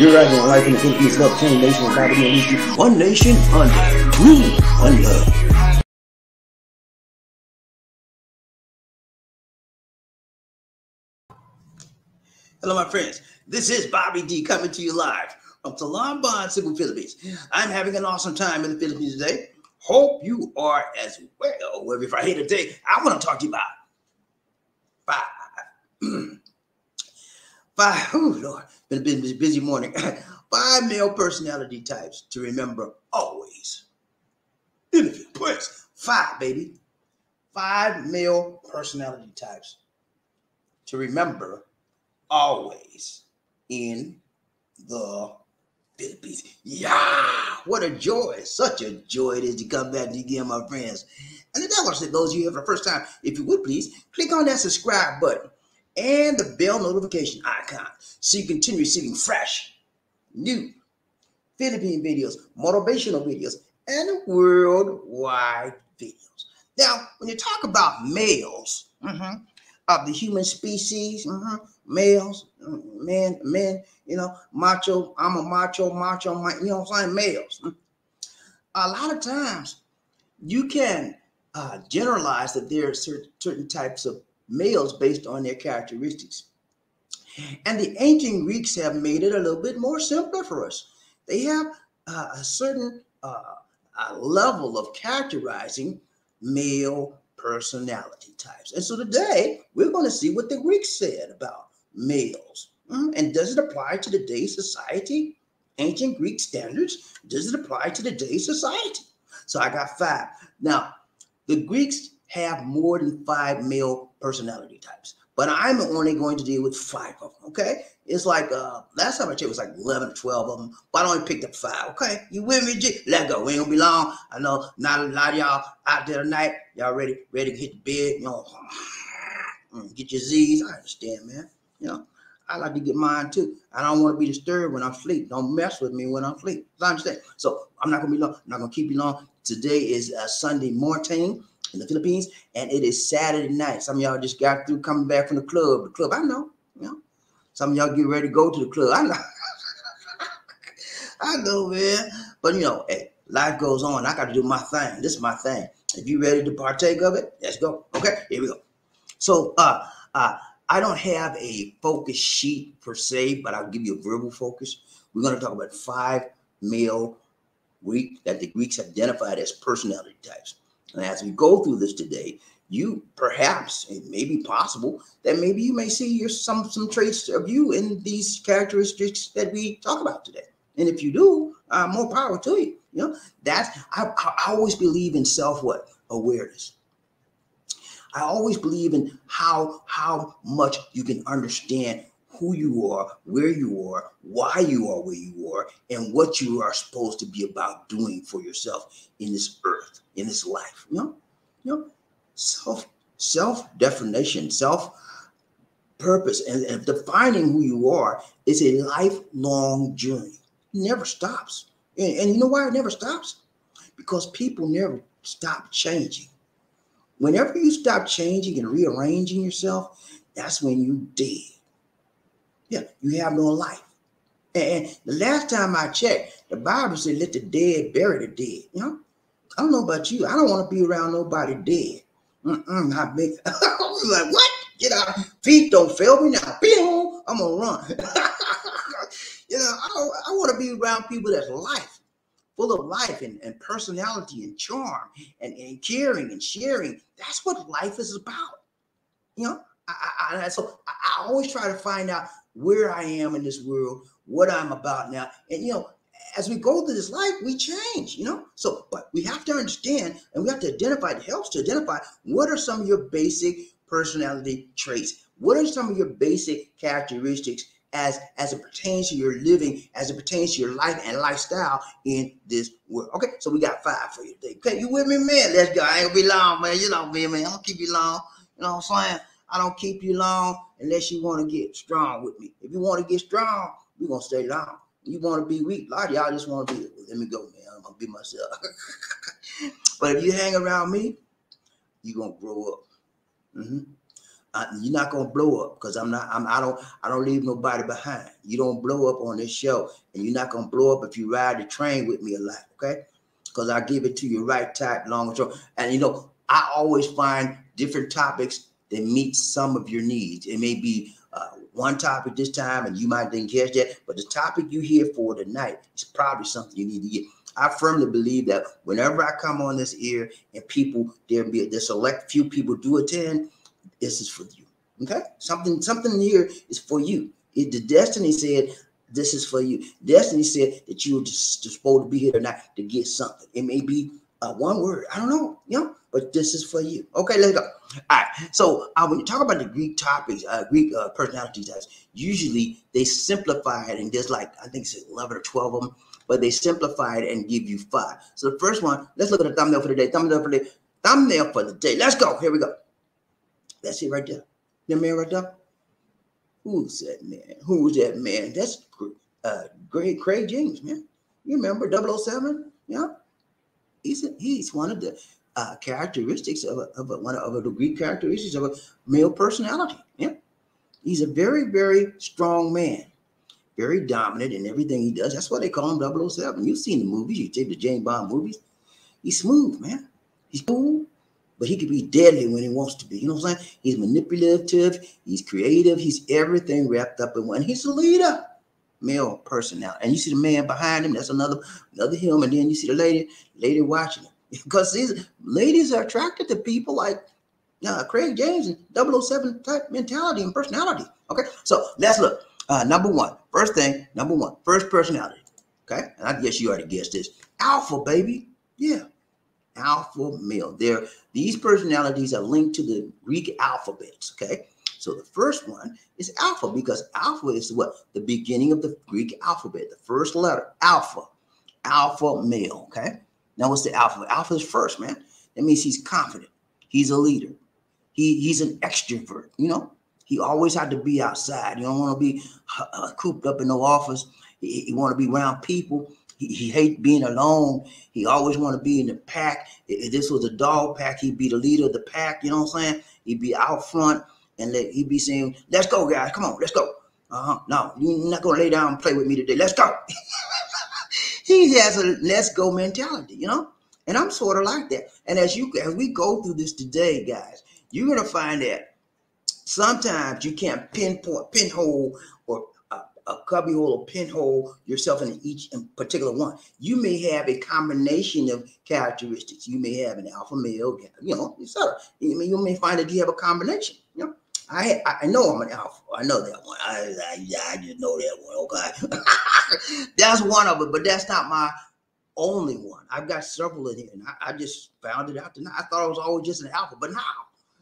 You're right on life in the Philippines, Love Train Nation, and and issue. One nation under rule, one love. Hello, my friends. This is Bobbie D coming to you live from Salon Bond, Cebu, Philippines. I'm having an awesome time in the Philippines today. Hope you are as well. Wherever if I hate today, I want to talk to you about five. five, oh Lord, been busy, busy morning. five male personality types to remember always. Interview, please. Five, baby. Five male personality types to remember always in the Philippines. Yeah, what a joy. Such a joy it is to come back to again, my friends. And then I want to say, those of you here for the first time, if you would please, click on that subscribe button and the bell notification icon so you continue receiving fresh, new Philippine videos, motivational videos, and worldwide videos. Now, when you talk about males mhm, of the human species, mhm, males, mm, men, men, you know, macho, I'm a macho, macho, ma- you know what I'm saying? Males. mm. A lot of times you can uh, generalize that there are cer- certain types of males based on their characteristics. And the ancient Greeks have made it a little bit more simpler for us. They have uh, a certain uh, uh, level of characterizing male personality types. And so today we're going to see what the Greeks said about males. Mm, And does it apply to today's society? Ancient Greek standards? Does it apply to today's society? So I got five. Now, the Greeks have more than five male personality types, but I'm only going to deal with five of them. Okay, it's like uh last time I checked it was like eleven or twelve of them, but I only picked up five. Okay, you with me, G? Let go. We ain't gonna be long. I know not a lot of y'all out there tonight. Y'all ready? Ready to hit the bed? You know, mm, get your Z's. I understand, man. You know. I like to get mine too. I don't want to be disturbed when I'm asleep. Don't mess with me when I'm asleep. I understand. So I'm not gonna be long. I'm not gonna keep you long. Today is uh, Sunday morning in the Philippines, and it is Saturday night. Some y'all just got through coming back from the club. The club, I know, you know. Some of y'all get ready to go to the club. I know. I know, man. But you know, hey, life goes on. I got to do my thing. This is my thing. If you ready to partake of it, let's go. Okay, here we go. So, uh, uh, I don't have a focus sheet per se, but I'll give you a verbal focus. We're going to talk about five male Greek that the Greeks identified as personality types. And as we go through this today, you perhaps it may be possible that maybe you may see your some some traits of you in these characteristics that we talk about today. And if you do, uh, more power to you. You know, that's I, I always believe in self what awareness. I always believe in how how much you can understand who you are, where you are, why you are where you are, and what you are supposed to be about doing for yourself in this earth, in this life. You know, you know, self self definition, self purpose, and, and defining who you are is a lifelong journey. It never stops, and, and you know why it never stops? Because people never stop changing. Whenever you stop changing and rearranging yourself, that's when you dead. Yeah, you have no life. And the last time I checked, the Bible said, "Let the dead bury the dead." You know, I don't know about you. I don't want to be around nobody dead. Mm-mm. I was like, what? Get out. Feet don't fail me now. I'm gonna run. you know, I, I want to be around people that's life, full of life and, and personality and charm and, and caring and sharing. That's what life is about. You know, I, I, I so I always try to find out where I am in this world, what I'm about now, and you know, as we go through this life, we change. You know, so but we have to understand and we have to identify. It helps to identify what are some of your basic personality traits. What are some of your basic characteristics as as it pertains to your living, as it pertains to your life and lifestyle in this world? Okay, so we got five for you today. Okay, you with me, man? Let's go. I ain't gonna be long, man. You know me, man. I don't keep you long. You know what I'm saying? I don't keep you long unless you want to get strong with me. If you want to get strong, we're gonna stay long. You want to be weak, a lot of y'all just want to be. Let me go, man. I'm gonna be myself. but if you hang around me, you're gonna grow up. Mhm. Uh, you're not gonna blow up because I'm not. I'm. I don't. I don't leave nobody behind. You don't blow up on this show, and you're not gonna blow up if you ride the train with me a lot. Okay? Because I give it to you right, tight, long, and short. And you know, I always find different topics that meet some of your needs. It may be uh, one topic this time, and you might didn't catch that, but the topic you here for tonight is probably something you need to get. I firmly believe that whenever I come on this ear and people there be the select few people do attend, this is for you. Okay, something something here is for you. It, the destiny said this is for you. Destiny said that you were just supposed to be here tonight to get something. It may be uh, one word. I don't know, you know, but this is for you. Okay, let's go. All right. So uh, when you talk about the Greek topics, uh, Greek uh, personality types, usually they simplify it and there's like I think it's eleven or twelve of them, but they simplify it and give you five. So the first one, let's look at the thumbnail for the day. Thumbnail for the day. Thumbnail for the day. Let's go. Here we go. That's it right there. The man right there. Who's that man? Who's that man? That's uh, great Craig James, man. You remember 007? Yeah. He's a, he's one of the uh, characteristics of, a, of a, one of, of the Greek characteristics of a male personality. Yeah. He's a very, very strong man, very dominant in everything he does. That's why they call him 007. You've seen the movies, you take the James Bond movies. He's smooth, man. He's cool, but he can be deadly when he wants to be. You know what I'm saying? He's manipulative, he's creative, he's everything wrapped up in one. He's a leader, male personality. And you see the man behind him, that's another another him, and then you see the lady, lady watching him. Because these ladies are attracted to people like uh, Craig James and 007 type mentality and personality. Okay, so let's look. Uh, number one, first thing, number one, first personality. Okay, and I guess you already guessed this. Alpha, baby. Yeah, alpha male. There, these personalities are linked to the Greek alphabets. Okay, so the first one is alpha because alpha is what the beginning of the Greek alphabet, the first letter, alpha, alpha male. Okay, now what's the alpha? Alpha is first, man. That means he's confident. He's a leader. He he's an extrovert. You know, he always had to be outside. You don't want to be uh, cooped up in no office. He, he want to be around people. He, he hate being alone. He always want to be in the pack. If this was a dog pack, he'd be the leader of the pack. You know what I'm saying? He'd be out front and let, he'd be saying, "Let's go, guys. Come on, let's go." Uh-huh. No, you're not gonna lay down and play with me today. Let's go. he has a let's go mentality, you know. And I'm sort of like that. And as you as we go through this today, guys, you're gonna find that sometimes you can't pinpoint pinhole or a cubbyhole or pinhole yourself in each in particular one. You may have a combination of characteristics. You may have an alpha male, you know, etc. You may find that you have a combination. You I I know I'm an alpha. I know that one. I I, I just know that one. Okay, that's one of it, but that's not my only one. I've got several in here, and I, I just found it out tonight. I thought I was always just an alpha, but now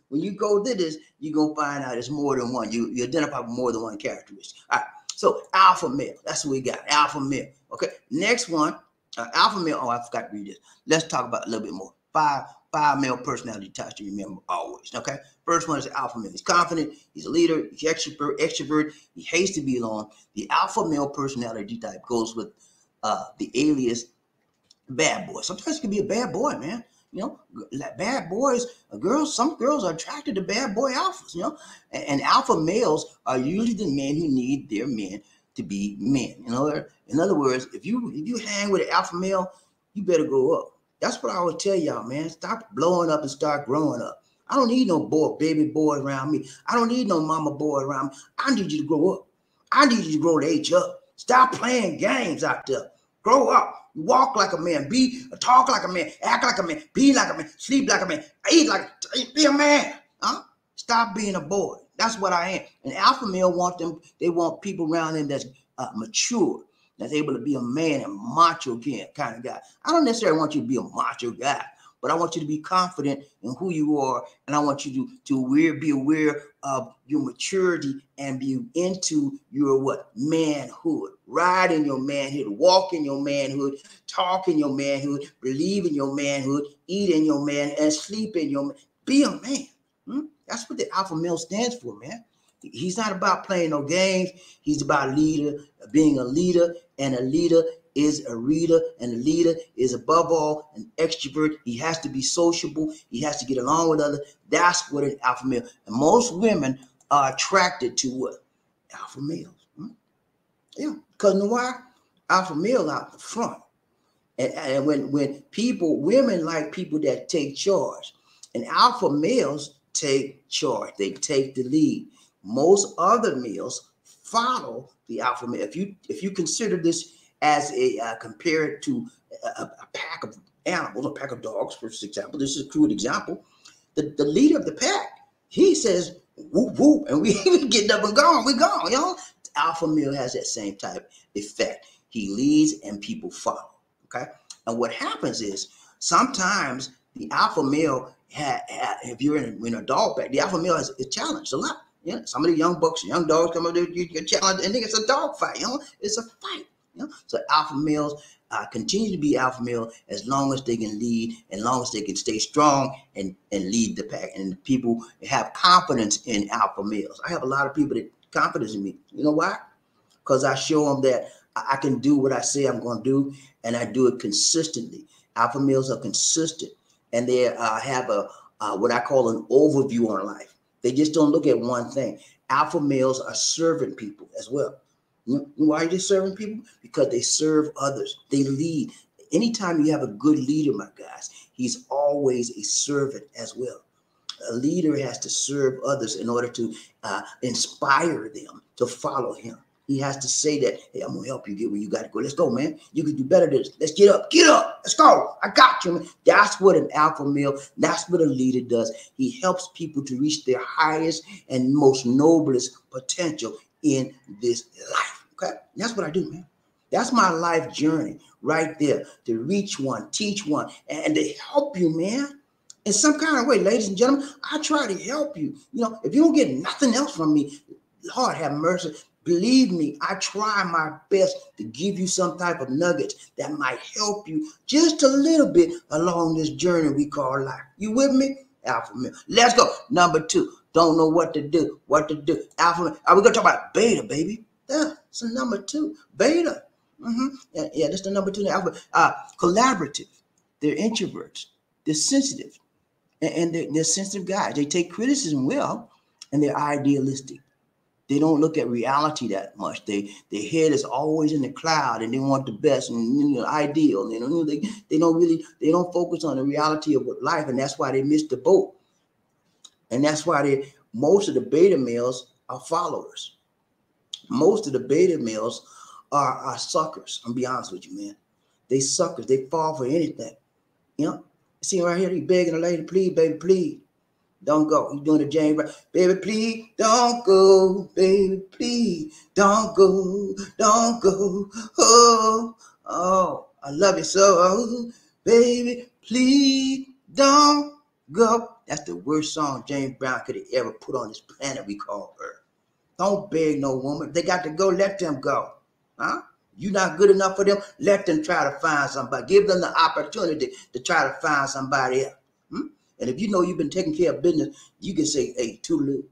when you go through this, you're gonna find out it's more than one. You you identify with more than one characteristic. All right. So alpha male, that's what we got. Alpha male. Okay. Next one, uh, alpha male. Oh, I forgot to read this. Let's talk about a little bit more. Five, five male personality types to remember always. Okay. First one is the alpha male. He's confident. He's a leader. He's extrovert. Extrovert. He hates to be alone. The alpha male personality type goes with uh, the alias bad boy. Sometimes it can be a bad boy, man. You know, bad boys, uh, girls, some girls are attracted to bad boy alphas, you know, and, and alpha males are usually the men who need their men to be men. You know, in other words, if you if you hang with an alpha male, you better grow up. That's what I would tell y'all, man. Stop blowing up and start growing up. I don't need no boy, baby boy around me. I don't need no mama boy around me. I need you to grow up. I need you to grow the age up. Stop playing games out there. Grow up walk like a man, be talk like a man, act like a man, be like a man, sleep like a man, eat like be a man. Huh? Stop being a boy. That's what I am. And alpha male want them. They want people around them that's uh, mature, that's able to be a man and macho again kind of guy. I don't necessarily want you to be a macho guy but I want you to be confident in who you are, and I want you to to aware, be aware of your maturity and be into your what manhood. Ride in your manhood, walk in your manhood, talk in your manhood, believe in your manhood, eat in your man, and sleep in your man. Be a man. Hmm? That's what the alpha male stands for, man. He's not about playing no games. He's about leader, being a leader, and a leader is a reader, and a leader is above all an extrovert. He has to be sociable. He has to get along with others. That's what an alpha male. And most women are attracted to what alpha males. Hmm? Yeah, because you why? Alpha male out the front. And, and when when people, women like people that take charge, and alpha males take charge. They take the lead. Most other males follow the alpha male. If you if you consider this as a uh, compared to a, a, pack of animals, a pack of dogs, for example, this is a crude example. The, the leader of the pack, he says whoop whoop, and we even getting up and gone. We gone, y'all. Alpha male has that same type effect. He leads and people follow. Okay. And what happens is sometimes the alpha male, ha, ha, if you're in in a dog pack, the alpha male is challenged a lot. Yeah, some of the young bucks, young dogs come up there, you get challenged, and think it's a dog fight. You know, it's a fight. You know, so alpha males uh, continue to be alpha male as long as they can lead, as long as they can stay strong and and lead the pack. And people have confidence in alpha males. I have a lot of people that confidence in me. You know why? Because I show them that I can do what I say I'm going to do, and I do it consistently. Alpha males are consistent, and they uh, have a uh, what I call an overview on life. They just don't look at one thing. Alpha males are servant people as well. Why are they serving people? Because they serve others. They lead. Anytime you have a good leader, my guys, he's always a servant as well. A leader has to serve others in order to uh, inspire them to follow him. He has to say that, hey, I'm gonna help you get where you gotta go. Let's go, man. You can do better than this. Let's get up, get up, let's go. I got you, man. That's what an alpha male, that's what a leader does. He helps people to reach their highest and most noblest potential in this life. Okay, that's what I do, man. That's my life journey right there to reach one, teach one, and to help you, man. In some kind of way, ladies and gentlemen, I try to help you. You know, if you don't get nothing else from me, Lord have mercy. Believe me, I try my best to give you some type of nuggets that might help you just a little bit along this journey we call life. You with me? Alpha male. Let's go. Number two. Don't know what to do. What to do. Alpha male. Are we gonna talk about beta, baby? Yeah, it's number two. Beta. Mm-hmm. Yeah, yeah, that's the number two. Alpha. Uh, collaborative. They're introverts. They're sensitive. And, and they're, they're sensitive guys. They take criticism well and they're idealistic. They don't look at reality that much. They their head is always in the cloud, and they want the best and you know, ideal. You know, they they don't really they don't focus on the reality of life, and that's why they miss the boat. And that's why they most of the beta males are followers. Most of the beta males are, are suckers. I'm be honest with you, man. They suckers. They fall for anything. You know, see right here, he begging a lady, please, baby, please. Don't go. He's doing the James Brown. Baby, please don't go. Baby, please don't go. Don't go. Oh, oh, I love you so. baby, please don't go. That's the worst song James Brown could have ever put on this planet we call Earth. Don't beg no woman. They got to go. Let them go. Huh? You're not good enough for them. Let them try to find somebody. Give them the opportunity to try to find somebody else. And if you know you've been taking care of business, you can say, hey, Tulu,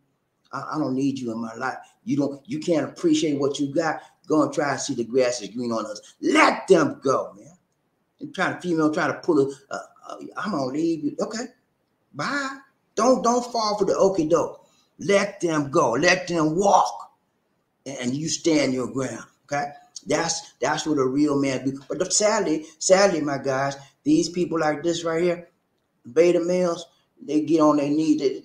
I, I don't need you in my life. You don't, you can't appreciate what you got. Go and try and see the grass is green on us. Let them go, man. And trying to female trying to pull a, uh, uh, I'm gonna leave you. Okay, bye. Don't don't fall for the okey doke. Let them go. Let them walk, and you stand your ground. Okay, that's that's what a real man do. But sadly, sadly, my guys, these people like this right here, beta males, they get on their knees. They,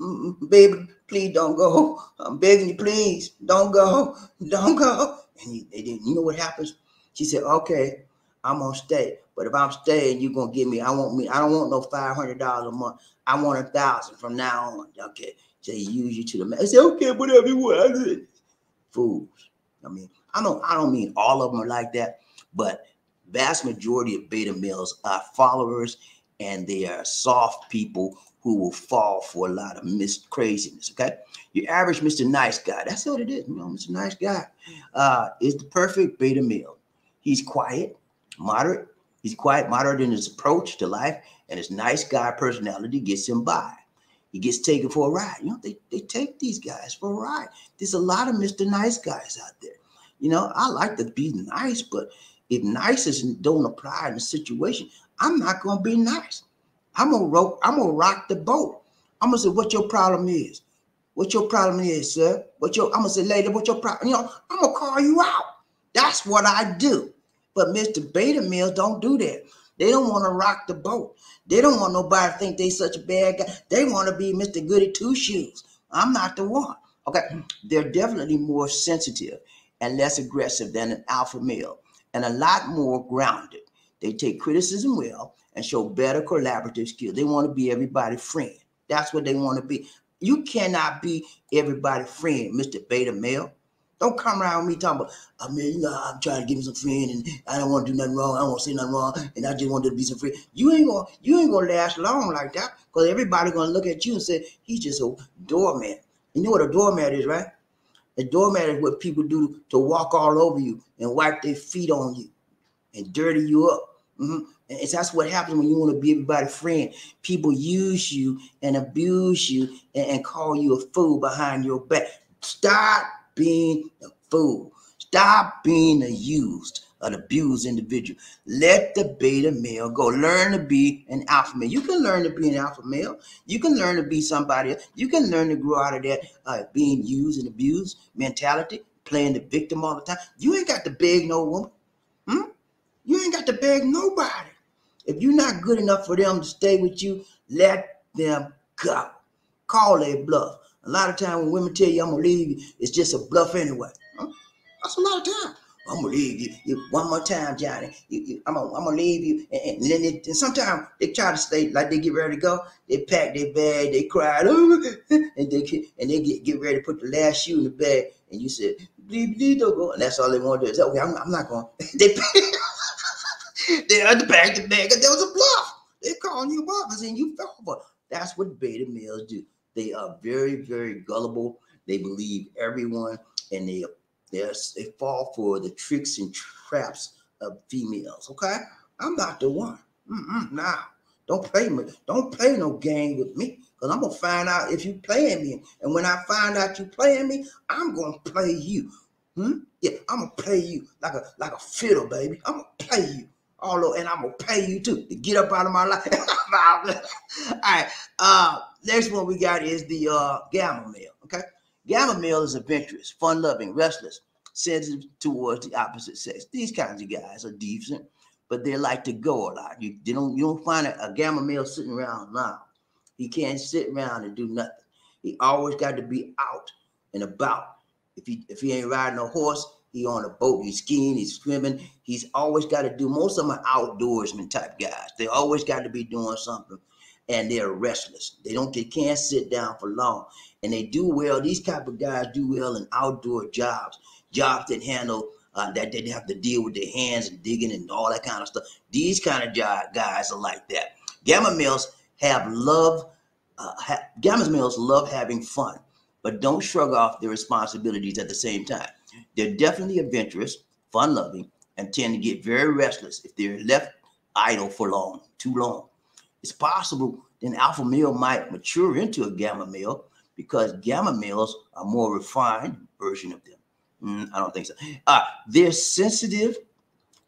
mm, baby, please don't go. I'm begging you, please don't go. Don't go. And he, they didn't. You know what happens? She said, "Okay, I'm gonna stay. But if I'm staying, you're gonna give me. I want me. I don't want no five hundred dollars a month. I want a thousand from now on. Okay." He use you to the max. I said, "Okay, whatever you want." Fools. I mean, I don't. I don't mean all of them are like that, but vast majority of beta males are followers and they are soft people who will fall for a lot of mis- craziness. Okay, your average Mr. Nice Guy, that's what it is. You know, Mr. Nice Guy uh, is the perfect beta male. He's quiet, moderate. He's quiet, moderate in his approach to life, and his nice guy personality gets him by. He gets taken for a ride. You know, they, they take these guys for a ride. There's a lot of Mr. Nice Guys out there. You know, I like to be nice, but if niceness don't apply in the situation, I'm not gonna be nice. I'm gonna rock, I'm gonna rock the boat. I'm gonna say what your problem is. What your problem is, sir? What your I'm gonna say, lady, what your problem? You know, I'm gonna call you out. That's what I do. But Mr. Beta Males don't do that. They don't want to rock the boat. They don't want nobody to think they such a bad guy. They want to be Mr. Goody Two Shoes. I'm not the one. Okay, they're definitely more sensitive and less aggressive than an alpha male, and a lot more grounded. They take criticism well and show better collaborative skills. They want to be everybody's friend. That's what they want to be. You cannot be everybody's friend, Mr. Beta Male. Don't come around me talking about, I mean, you know, I'm trying to give me some friend and I don't want to do nothing wrong. I don't want to say nothing wrong. And I just want to be some friend. You ain't gonna you ain't gonna last long like that because everybody gonna look at you and say, he's just a doormat. You know what a doormat is, right? A doormat is what people do to walk all over you and wipe their feet on you and dirty you up. Mm-hmm. That's what happens when you want to be everybody's friend. People use you and abuse you and, and call you a fool behind your back. Stop being a fool. Stop being a used, an abused individual. Let the beta male go. Learn to be an alpha male. You can learn to be an alpha male. You can learn to be somebody else. You can learn to grow out of that uh, being used and abused mentality, playing the victim all the time. You ain't got to beg no woman. You ain't got to beg nobody. If you're not good enough for them to stay with you, let them go. Call a bluff. A lot of time when women tell you I'm gonna leave you, it's just a bluff anyway. Huh? That's a lot of time. I'm gonna leave you, you one more time, Johnny. You, you, I'm, gonna, I'm gonna leave you. And, and then they, and sometimes they try to stay like they get ready to go. They pack their bag, they cry, oh, and they and they get, get ready to put the last shoe in the bag. And you said, please, please don't go. And that's all they want to do. Is okay, I'm, I'm not going. they they pack the bag. There was a bluff. They're calling you bluff, and you fell for. it. That's what beta males do. They are very, very gullible. They believe everyone, and they they they fall for the tricks and traps of females. Okay, I'm not the one. Mm-mm, nah, don't play me. Don't play no game with me, cause I'm gonna find out if you playing me. And when I find out you playing me, I'm gonna play you. Hmm? Yeah, I'm gonna play you like a like a fiddle, baby. I'm gonna play you all and I'm gonna pay you too to get up out of my life. all right. Uh, next one we got is the uh, gamma male. Okay, gamma male is adventurous, fun-loving, restless, sensitive towards the opposite sex. These kinds of guys are decent, but they like to go a lot. You, you don't you don't find a, a gamma male sitting around now. He can't sit around and do nothing. He always got to be out and about. If he if he ain't riding a horse, he on a boat, he's skiing, he's swimming. He's always got to do. Most of them are outdoorsman type guys. They always got to be doing something, and they're restless. They don't. They can't sit down for long, and they do well. These type of guys do well in outdoor jobs, jobs that handle uh, that they have to deal with their hands and digging and all that kind of stuff. These kind of guys are like that. Gamma males have love. Uh, ha- gamma males love having fun, but don't shrug off their responsibilities at the same time. They're definitely adventurous, fun loving, and tend to get very restless if they're left idle for long, too long. It's possible then alpha male might mature into a gamma male because gamma males are more refined version of them. Mm, I don't think so. Uh, they're sensitive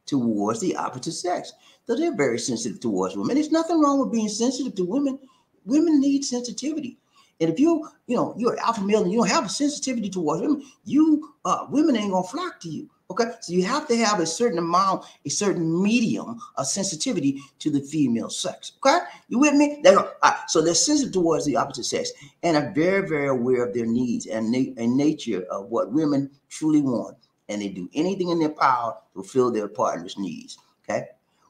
towards the opposite sex. So they're very sensitive towards women. There's nothing wrong with being sensitive to women. Women need sensitivity. And if you, you know, you're alpha male and you don't have a sensitivity towards women, you uh, women ain't gonna flock to you. Okay, so you have to have a certain amount, a certain medium of sensitivity to the female sex. Okay, you with me? Right. So they're sensitive towards the opposite sex and are very, very aware of their needs and, na- and nature of what women truly want, and they do anything in their power to fulfill their partner's needs. Okay,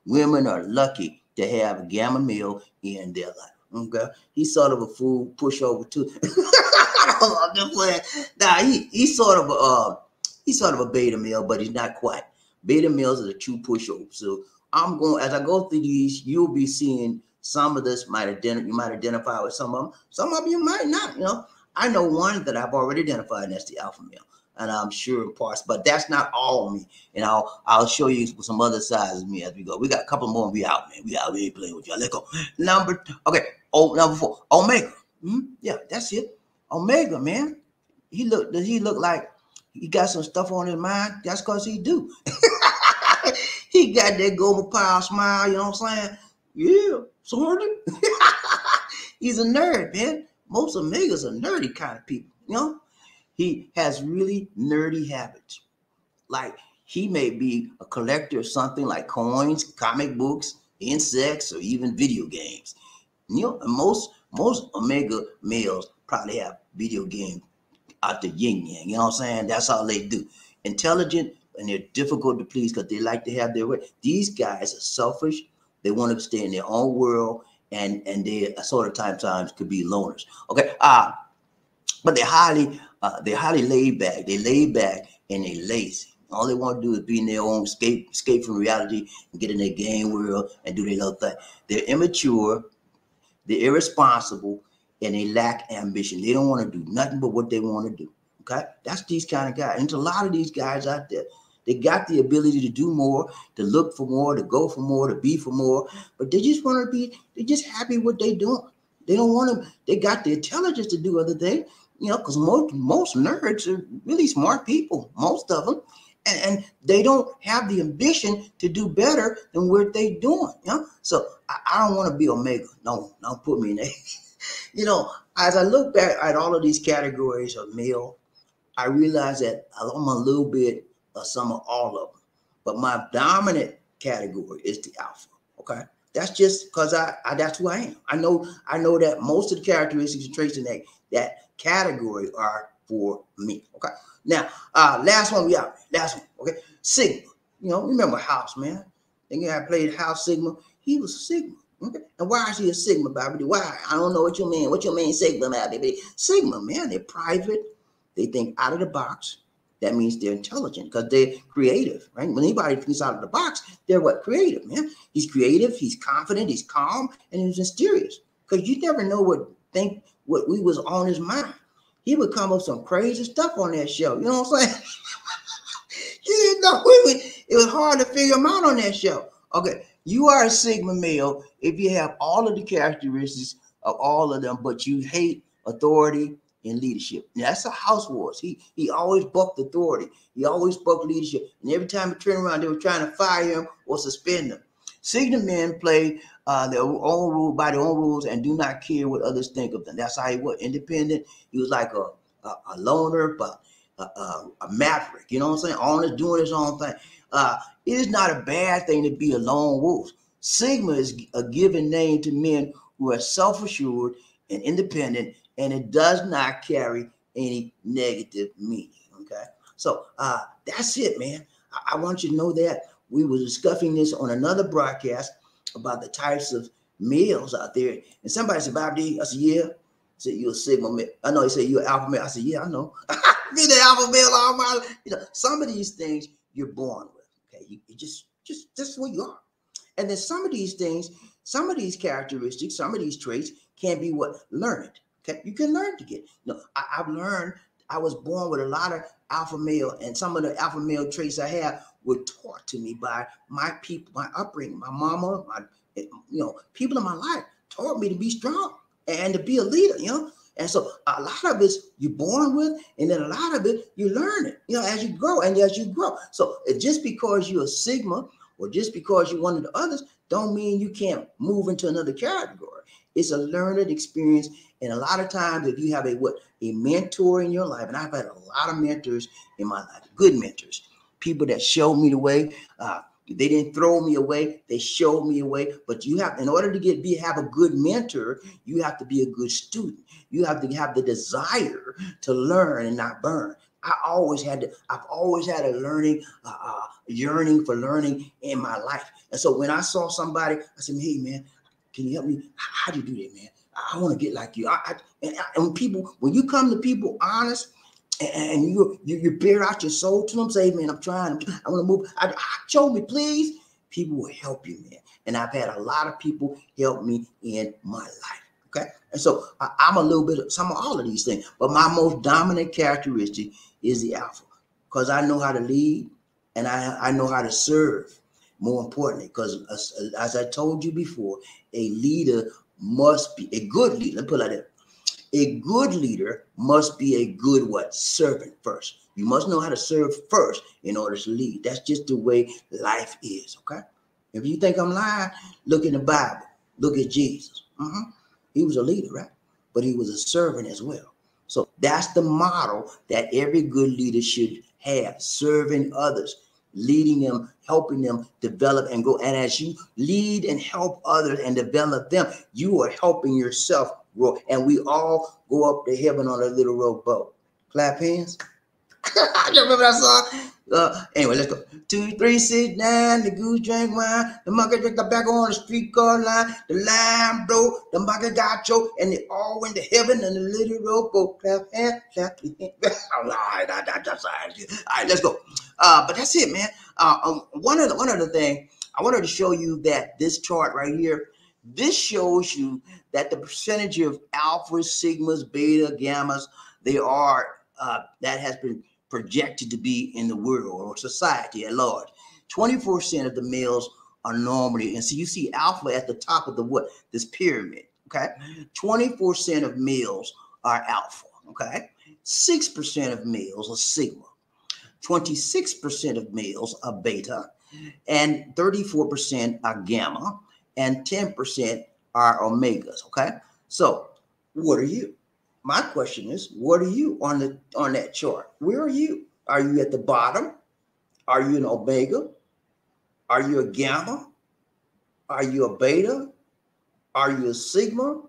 women are lucky to have a gamma male in their life. Okay, he's sort of a fool pushover too. I'm just playing. Nah, he he's sort of a uh, he's sort of a beta male, but he's not quite. Beta males are the true pushover. So I'm going as I go through these, you'll be seeing some of this might identify you might identify with some of them. Some of you might not. You know, I know one that I've already identified, and that's the alpha male and I'm sure in parts, but that's not all of me. And I'll I'll show you some other sides of me as we go. We got a couple more. We out, man. We out. We ain't playing with y'all. Let's go. Number okay. Oh, number four. Omega. Hmm? Yeah, that's it. Omega, man. He look. Does he look like he got some stuff on his mind? That's cause he do. he got that golden power smile, you know what I'm saying? Yeah, sorta. He's a nerd, man. Most Omegas are nerdy kind of people, you know? He has really nerdy habits. Like he may be a collector of something like coins, comic books, insects, or even video games. You know, most most Omega males probably have video game out the yin yang. You know what I'm saying? That's all they do. Intelligent and they're difficult to please because they like to have their way. These guys are selfish. They want to stay in their own world, and and they sort of times times could be loners. Okay, uh, but they're highly uh, they're highly laid back. They laid back and they lazy. All they want to do is be in their own escape, escape from reality and get in their game world and do their little thing. They're immature, they're irresponsible, and they lack ambition. They don't want to do nothing but what they want to do. Okay, that's these kind of guys. And there's a lot of these guys out there. They got the ability to do more, to look for more, to go for more, to be for more, but they just want to be. They're just happy what they're doing. They don't want to. They got the intelligence to do other things, you know, because most most nerds are really smart people, most of them, and, and, they don't have the ambition to do better than what they're doing. You know? So I, I don't want to be Omega. No, don't put me in there. you know, as I look back at all of these categories of male, I realize that I'm a little bit of some of all of them. But my dominant category is the alpha. Okay. That's just because I, I that's who I am. I know I know that most of the characteristics and traits in that that category are for me. Okay. Now, uh, last one we out. Last one. Okay. Sigma. You know, remember House, man. Think I played House Sigma. He was Sigma. Okay. And why is he a Sigma, baby? Why? I don't know what you mean. What you mean, Sigma, baby? Sigma, man. They're private. They think out of the box. That means they're intelligent because they're creative, right? When anybody thinks out of the box, they're what creative, man. He's creative, he's confident, he's calm, and he's mysterious. Because you never know what think what we was on his mind he would come up some crazy stuff on that show. You know what I'm saying? you know would, it was hard to figure him out on that show. Okay, you are a Sigma male if you have all of the characteristics of all of them, but you hate authority and leadership. Now, that's a house wars. He he always bucked authority. He always bucked leadership. And every time he turned around, they were trying to fire him or suspend him. Sigma men play uh, their own rule by their own rules and do not care what others think of them. That's how he was independent. He was like a, a, a loner, but a, a, a, maverick. You know what I'm saying? Always doing his own thing. Uh, it is not a bad thing to be a lone wolf. Sigma is a given name to men who are self-assured and independent, and it does not carry any negative meaning. Okay, so uh, that's it, man. I, I want you to know that we were discussing this on another broadcast about the types of males out there. And somebody said, Bob D, I said, yeah. I said, you're a Sigma male. I know he said you're alpha male. I said, yeah, I know. Be the alpha male all my life. You know, some of these things you're born with. Okay. You, you just, just, just what you are. And then some of these things, some of these characteristics, some of these traits can be what? Learned. Okay. You can learn to get. You know, I've learned I was born with a lot of alpha male, and some of the alpha male traits I have were taught to me by my people, my upbringing, my mama, my eh, you know, people in my life taught me to be strong and to be a leader, you know. And so a lot of it you're born with, and then a lot of it you learn it, you know, as you grow and as you grow. So just because you're a Sigma or just because you're one of the others, don't mean you can't move into another category. It's a learned experience. And a lot of times, if you have a what a mentor in your life, and I've had a lot of mentors in my life, good mentors, people that showed me the way. Uh, they didn't throw me away; they showed me a way. But you have, in order to get be have a good mentor, you have to be a good student. You have to have the desire to learn and not burn. I always had to. I've always had a learning, uh, uh, yearning for learning in my life. And so when I saw somebody, I said, "Hey, man, can you help me? How do you do that, man? I want to get like you." I, I, and, and people, when you come to people honest and you you, you bear out your soul to them, say, man, I'm trying, I want to move. I, show me, please. People will help you, man. And I've had a lot of people help me in my life. Okay. And so I, am a little bit of some of all of these things, but my most dominant characteristic is the alpha because I know how to lead and I, I know how to serve. More importantly, because as, as I told you before, a leader must be a good leader. Let me put it like that A good leader must be a good what? Servant first. You must know how to serve first in order to lead. That's just the way life is, okay? If you think I'm lying, look in the Bible. Look at Jesus. Mhm. He was a leader, right? But he was a servant as well. So that's the model that every good leader should have serving others, leading them, helping them develop and go. And as you lead and help others and develop them, you are helping yourself grow. And we all go up to heaven on a little rowboat. Clap hands. you remember that song? Uh, anyway, let's go. Two, three, sit down. The goose drank wine. The monkey drink tobacco on the streetcar line. The line blow. The monkey got choked. And they all went to heaven and the little rowboat. Clap hands, clap hands. all right. All right, let's go. Uh, but that's it, man. Uh, um, one of the one other thing I wanted to show you that this chart right here. This shows you that the percentage of alphas, sigmas, beta, gammas, they are uh, that has been projected to be in the world or society at large. 24% of the males are normally, and so you see alpha at the top of the what? This pyramid. Okay. 24% of males are alpha. Okay. 6% of males are sigma. 26% of males are beta, and 34% are gamma, and 10% are omegas. Okay. So, what are you? My question is, what are you on the on that chart? Where are you? Are you at the bottom? Are you an omega? Are you a gamma? Are you a beta? Are you a sigma?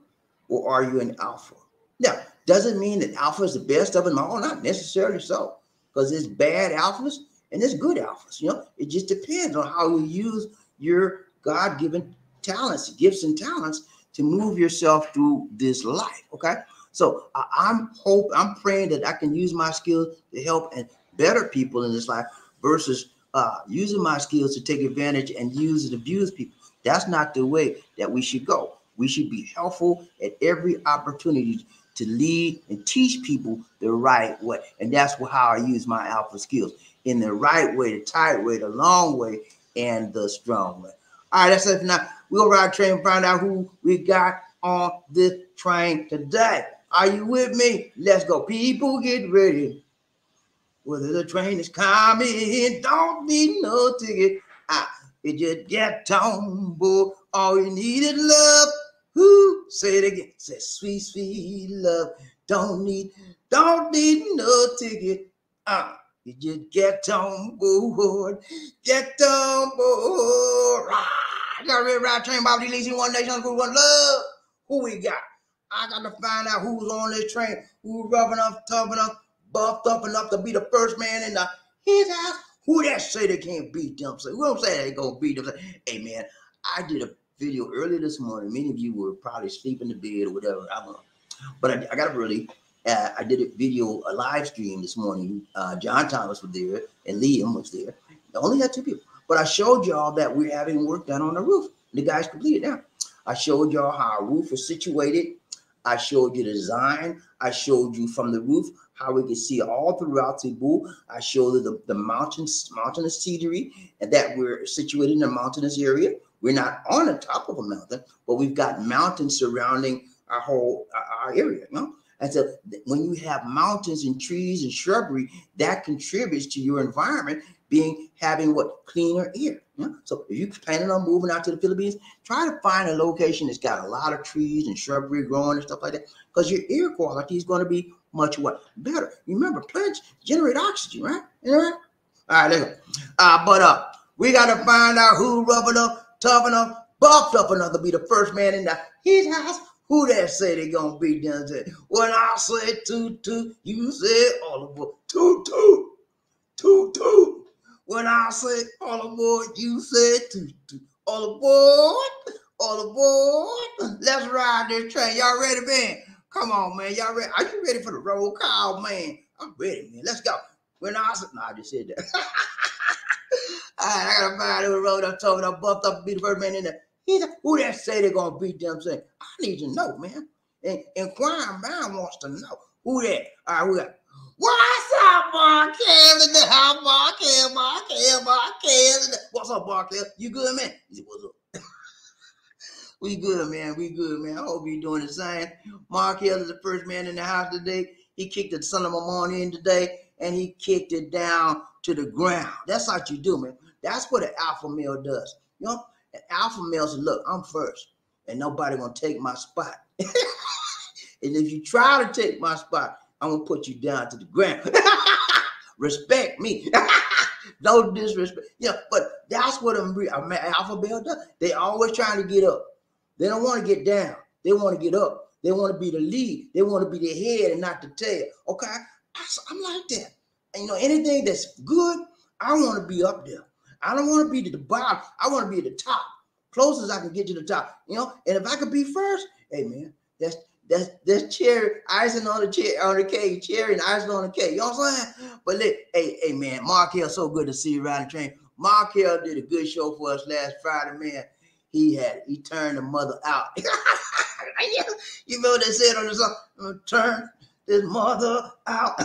Or are you an alpha? Now, doesn't mean that alpha is the best of them all, not necessarily so, because there's bad alphas and there's good alphas. You know, it just depends on how you use your God-given talents, gifts, and talents to move yourself through this life. Okay. So I, I'm hope I'm praying that I can use my skills to help and better people in this life versus uh, using my skills to take advantage and use and abuse people. That's not the way that we should go. We should be helpful at every opportunity to lead and teach people the right way. And that's how I use my alpha skills in the right way, the tight way, the long way, and the strong way. All right, that's it for now. We'll ride train and find out who we got on this train today. Are you with me? Let's go. People get ready. Whether the train is coming, don't need no ticket. Ah, it just get on board. All you need is love. Who say it again? Say sweet, sweet love. Don't need, don't need no ticket. Ah, you just get on board. Get on board. Ah, got a red ride train, Bobby Lee, one nation, one love. Who we got? I got to find out who's on this train, who's rough enough, tough enough, buffed up enough to be the first man in the his house. Who that say they can't beat them? Say, who don't say they gonna beat them? Say, hey man, I did a video earlier this morning. Many of you were probably sleeping in the bed or whatever. I don't know. But I, I got a really, uh, I did a video, a live stream this morning. Uh, John Thomas was there and Liam was there. I only had two people. But I showed y'all that we're having work done on the roof. The guys completed now. I showed y'all how our roof was situated I showed you the design. I showed you from the roof how we can see all throughout Cebu. I showed you the, the mountains, mountainous scenery, and that we're situated in a mountainous area. We're not on the top of a mountain, but we've got mountains surrounding our whole our area. You know? And so when you have mountains and trees and shrubbery, that contributes to your environment being having what cleaner air. So if you're planning on moving out to the Philippines, try to find a location that's got a lot of trees and shrubbery growing and stuff like that, because your air quality is going to be much what better. Remember, plants generate oxygen, right? You know right? All right, go. Uh, but uh, we got to find out who rough enough, tough enough, buffed up enough to be the first man in the his house. Who that say they gonna be done? When I say toot toot, you say all them. Toot toot, toot toot. When I say all aboard, you say toot toot. All aboard, all aboard. Let's ride this train. Y'all ready, man? Come on, man. Y'all ready? Are you ready for the roll call, man? I'm ready, man. Let's go. When I said, no, I just said that. All right, I gotta find who rolled up, told up, buffed up, be the first man in there. He's like, who that say they're gonna beat them? Say, I need to know, man. And inquiring man wants to know who that. All right, we got What's up, Markel? In the house, Markel, Markel, Markel. What's up, Markel? You good, man? He said, What's up? We good, man. We good, man. I hope you're doing the same. Mark Hill is the first man in the house today. He kicked the son of a morning in today, and he kicked it down to the ground. That's what you do, man. That's what an alpha male does. You know, alpha male says, look, I'm first, and nobody gonna take my spot. and if you try to take my spot, I'm gonna put you down to the ground. Respect me. no disrespect. Yeah, but that's what a alpha male does. They always trying to get up. They don't want to get down. They want to get up. They want to be the lead. They want to be the head and not the tail. Okay, I, am like that. And, you know, anything that's good, I want to be up there. I don't want to be at the bottom. I want to be at the top, close as I can get to the top. You know, and if I could be first, hey man, that's that's that's cherry icing on the chair on the cake, cherry and icing on the cake. You know what I'm saying? But look, hey, hey man, Mark Hill, so good to see you around the train. Mark Hill did a good show for us last Friday, man. He had he turned the mother out. you know what they said on the song? Turn this mother out.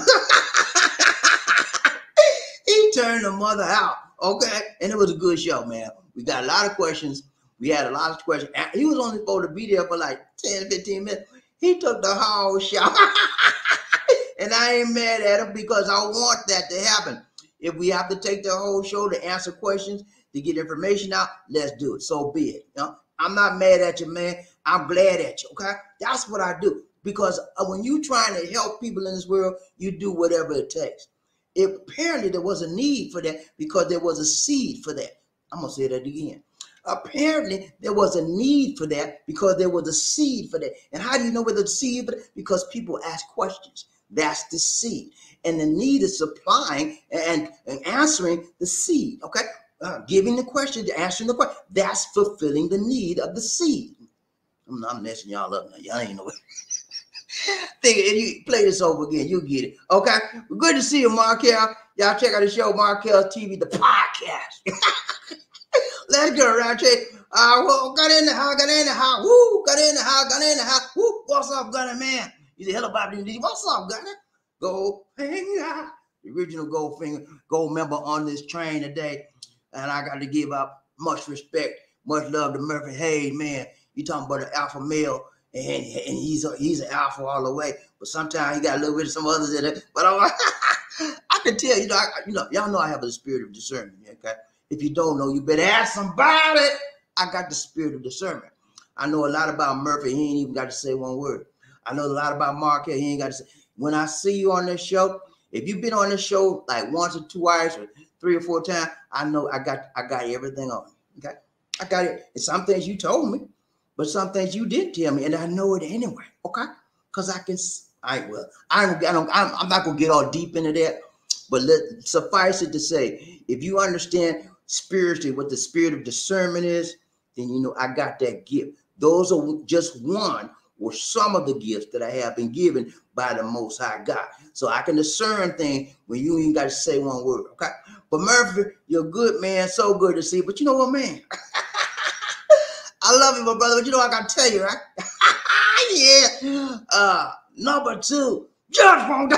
he turned the mother out. Okay. And it was a good show, man. We got a lot of questions. We had a lot of questions. He was only supposed to be there for like 10, 15 minutes. He took the whole show. and I ain't mad at him because I want that to happen. If we have to take the whole show to answer questions, to get information out, let's do it. So be it. You know? I'm not mad at you, man. I'm glad at you. Okay. That's what I do. Because uh, when you're trying to help people in this world, you do whatever it takes. It, apparently, there was a need for that because there was a seed for that. I'm gonna say that again. Apparently, there was a need for that because there was a seed for that. And how do you know whether the seed? Because people ask questions. That's the seed. And the need is supplying and, and answering the seed. Okay. Uh, giving the question, answering the question. That's fulfilling the need of the seed. I'm not messing y'all up now. Y'all ain't know it. Think if you play this over again, you get it. Okay. Good to see you, Markel. Y'all check out the show, Markel TV, the podcast. Let's go, Ratchet. Uh, well, got in the house, got in the house. Woo, got in the house, got in the house. Woo, what's up, Gunner man? You say hello, Bobby. What's up, Gunner? Go finger. The original gold finger, gold member on this train today. And I got to give up much respect, much love to Murphy Hayes, man. You talking about an alpha male and, and he's a, he's an alpha all the way. But sometimes he got a little bit of some others in it. But I, I can tell you know, I, you know, y'all know I have a spirit of discernment. Okay, if you don't know, you better ask somebody. I got the spirit of discernment. I know a lot about Murphy. He ain't even got to say one word. I know a lot about Mark. He ain't got to say. When I see you on this show, if you've been on this show like once or twice or three or four times, I know I got I got everything on. Okay, I got it. And some things you told me. But some things you did tell me, and I know it anyway. Okay, because I can. I well, I don't. I don't. I'm, I'm not gonna get all deep into that. But let suffice it to say, if you understand spiritually what the spirit of discernment is, then you know I got that gift. Those are just one or some of the gifts that I have been given by the Most High God. So I can discern things when you ain't got to say one word. Okay. But Murphy, you're a good, man. So good to see. But you know what, man? I love you, my brother, but you know I gotta tell you, right? yeah. Uh, number two, Judge from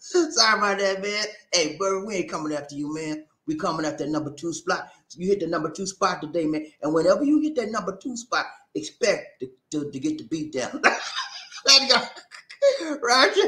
Sorry about that, man. Hey, bro, we ain't coming after you, man. We coming after number two spot. You hit the number two spot today, man. And whenever you hit that number two spot, expect to, to, to get the beat down. Let's go. Roger.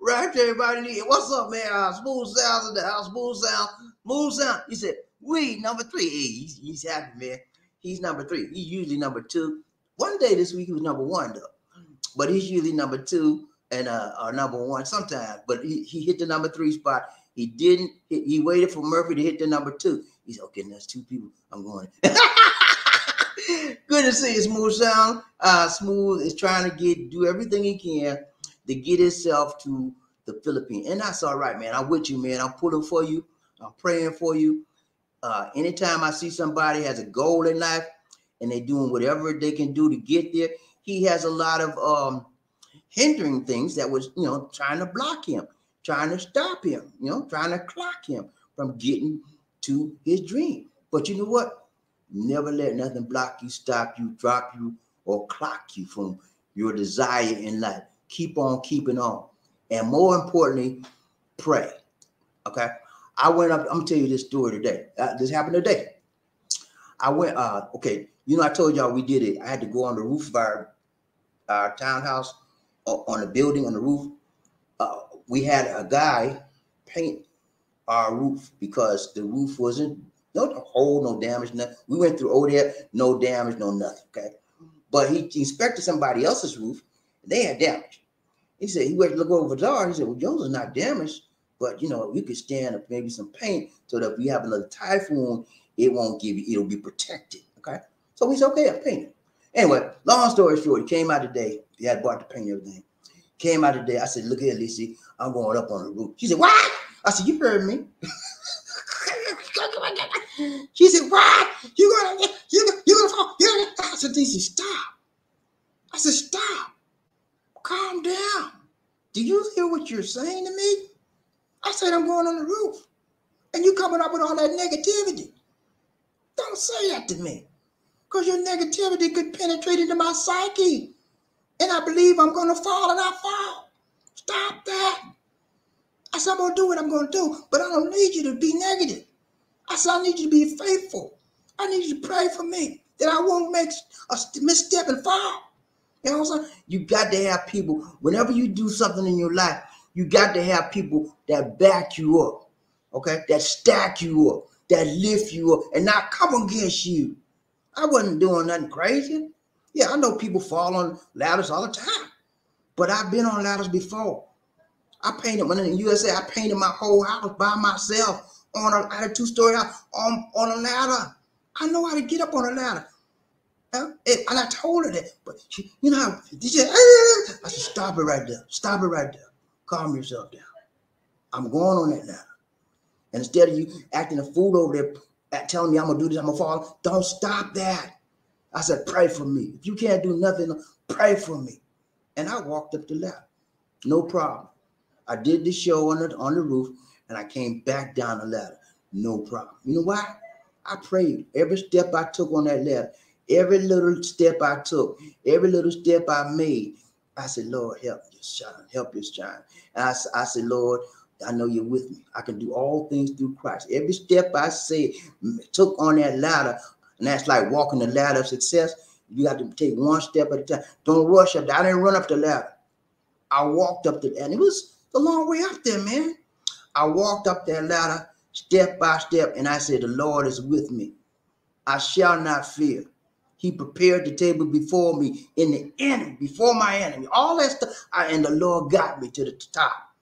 Roger, everybody. What's up, man? Uh, smooth sounds in the house. Smooth sound. Smooth sound. He said, we number three. He's, he's happy, man. He's number three. He's usually number two. One day this week he was number one though, but he's usually number two and uh or number one sometimes. But he, he hit the number three spot. He didn't. He, he waited for Murphy to hit the number two. He's okay. That's two people. I'm going. Good to see you, Smooth Sound. Uh, Smooth is trying to get do everything he can to get himself to the Philippines, and that's all right, man. I'm with you, man. I'm pulling for you. I'm praying for you. Uh, anytime I see somebody has a goal in life and they're doing whatever they can do to get there, he has a lot of um, hindering things that was, you know, trying to block him, trying to stop him, you know, trying to clock him from getting to his dream. But you know what? Never let nothing block you, stop you, drop you, or clock you from your desire in life. Keep on keeping on. And more importantly, pray. Okay. I went up, I'm gonna tell you this story today. Uh, this happened today. I went. Uh, okay, you know, I told y'all we did it. I had to go on the roof of our our townhouse on the building on the roof. Uh, we had a guy paint our roof because the roof wasn't no hole, no damage, nothing. We went through over there, no damage, no nothing. Okay, but he inspected somebody else's roof, they had damage. He said he went to look over the door. He said, "Well, yours is not damaged, but you know you could stand up maybe some paint so that if you have another typhoon, it won't give you. It'll be protected." Okay, so we said, "Okay, I paint it." Anyway, long story short, he came out today. He had bought the paint everything. Came out today. I said, "Look here, Lizzie, I'm going up on the roof." She said, "What?" I said, "You heard me." she said, "What? You gonna you you gonna fall?" You gonna, I said, "Lizzie, stop." I said, "Stop, calm down. Do you hear what you're saying to me?" I said, "I'm going on the roof, and you coming up with all that negativity. Don't say that to me, because your negativity could penetrate into my psyche, and I believe I'm going to fall, and I fall. Stop that." I said, I'm gonna do what I'm gonna do, but I don't need you to be negative. I said, I need you to be faithful. I need you to pray for me that I won't make a misstep and fall. You know what I'm saying? You got to have people, whenever you do something in your life, you got to have people that back you up, okay? That stack you up, that lift you up, and not come against you. I wasn't doing nothing crazy. Yeah, I know people fall on ladders all the time, but I've been on ladders before. I painted when in the USA, I painted my whole house by myself on a, a two-story house on, on a ladder. I know how to get up on a ladder. And I told her that, but you know, how, she said, I said, stop it right there. Stop it right there. Calm yourself down. I'm going on that ladder. And instead of you acting a fool over there, telling me I'm gonna do this, I'm gonna fall, don't stop that. I said, pray for me. If you can't do nothing, pray for me. And I walked up the ladder. No problem. I did the show on the on the roof, and I came back down the ladder. No problem. You know why? I prayed every step I took on that ladder, every little step I took, every little step I made. I said, Lord, help this child, help this child. And I, I said, Lord, I know you're with me. I can do all things through Christ. Every step I say took on that ladder, and that's like walking the ladder of success. You got to take one step at a time. Don't rush up. I didn't run up the ladder. I walked up the, and it was a long way up there, man. I walked up that ladder step by step, and I said, The Lord is with me. I shall not fear. He prepared the table before me in the enemy, before my enemy. All that stuff. I, and the Lord got me to the top.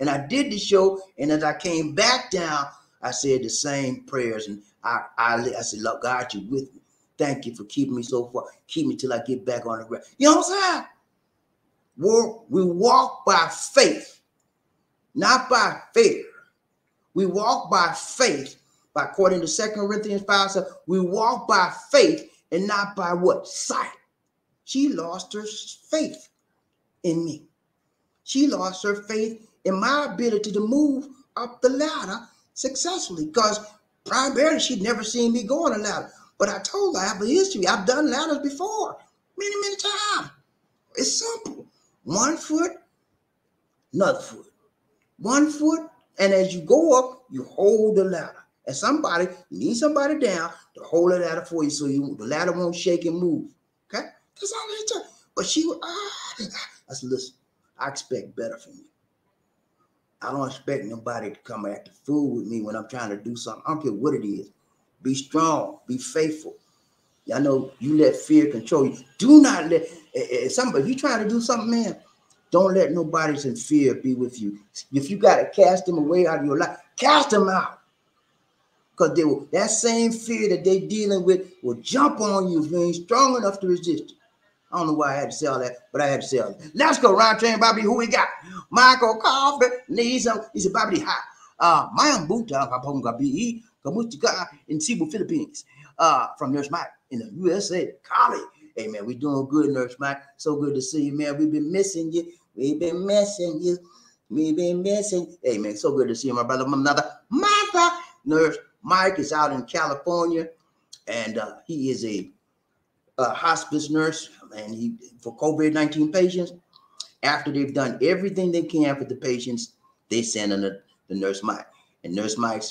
And I did the show, and as I came back down, I said the same prayers. And I, I, I said, Lord God, you with me. Thank you for keeping me so far. Keep me till I get back on the ground. You know what I'm saying? We're, we walk by faith not by fear. We walk by faith, by according to Second Corinthians 5, so we walk by faith and not by what? Sight. She lost her faith in me. She lost her faith in my ability to move up the ladder successfully because primarily she'd never seen me go on a ladder. But I told her I have a history. I've done ladders before, many, many times. It's simple. One foot, another foot one foot, and as you go up, you hold the ladder. And somebody, you need somebody down hold the ladder for you so you the ladder won't shake and move. Okay? That's all it took. But she was, ah, I said, listen, I expect better from you. I don't expect nobody to come act a fool with me when I'm trying to do something. I don't care what it is. Be strong, be faithful. Y'all know you let fear control you. Do not let if somebody if you trying to do something, man, don't let nobody's in fear be with you. If you got to cast them away out of your life, cast them out. Because they will, that same fear that they're dealing with will jump on you if you ain't strong enough to resist it. I don't know why I had to say all that, but I had to say all that. Let's go round train, Bobby. Who we got? Michael Coffee needs some. He said, Bobby, hi. Uh, Mayang Buta Kaponga BE, Kamutika in Cebu, Philippines. Uh, from Nurse Mike in the USA, Kali. Hey man, we doing good, Nurse Mike. So good to see you, man. We've been missing you. We've been missing you. We've been missing. Hey man, so good to see you, my brother, my mother, Martha. Nurse Mike is out in California, and uh, he is a, a hospice nurse, and he for COVID nineteen patients. After they've done everything they can for the patients, they send in the, the nurse Mike, and Nurse Mike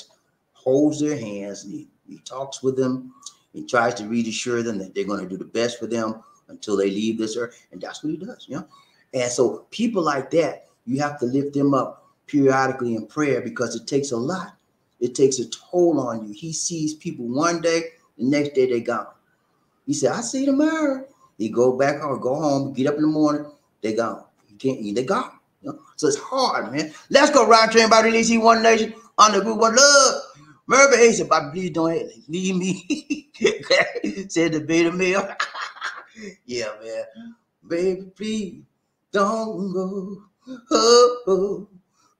holds their hands and he, he talks with them He tries to reassure them that they're going to do the best for them until they leave this earth. And that's what he does, you know. And so people like that, you have to lift them up periodically in prayer because it takes a lot. It takes a toll on you. He sees people one day, the next day they gone. He said, I see tomorrow. He go back home, go home, get up in the morning, they gone. You can't eat, they gone. You know? So it's hard, man. Let's go ride train by release one nation on the group one love. Murphy he said, Bobby, please don't leave me. said the beta male. yeah, man. Baby, please don't go. Oh, oh,